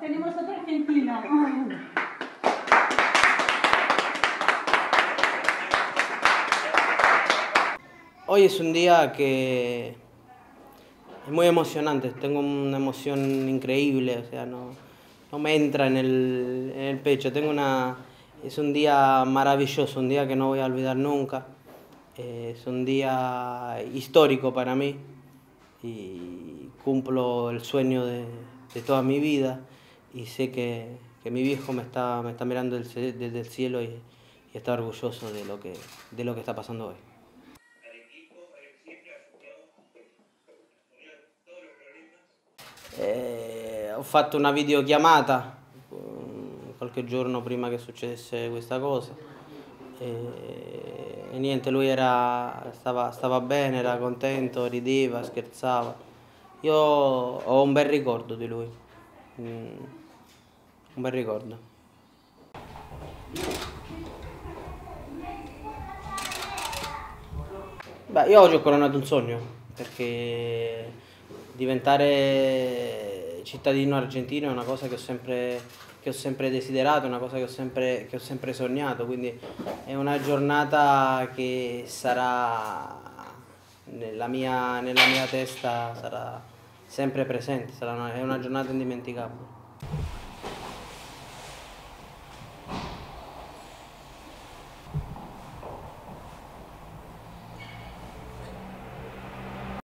tenemos otro argentino. Hoy es un día que es muy emocionante, tengo una emoción increíble, o sea, no, no me entra en el, en el pecho, tengo una, es un día maravilloso, un día que no voy a olvidar nunca, eh, es un día histórico para mí y cumplo el sueño de, de toda mi vida y sé que, que, mi viejo me está, me está mirando desde, el cielo y, y está orgulloso de lo, que, de lo que está pasando hoy. Eh, ho fatto una videochiamata mm, qualche giorno prima che succedesse questa cosa e, e niente, lui era, stava, stava bene, era contento, rideva, scherzava. Io ho un bel ricordo di lui, un bel ricordo. Beh, io oggi ho coronato un sogno perché diventare cittadino argentino è una cosa che ho sempre, che ho sempre desiderato, una cosa che ho sempre, che ho sempre sognato, quindi è una giornata che sarà nella mia, nella mia testa, sarà sempre presente, sarà una, è una giornata indimenticabile.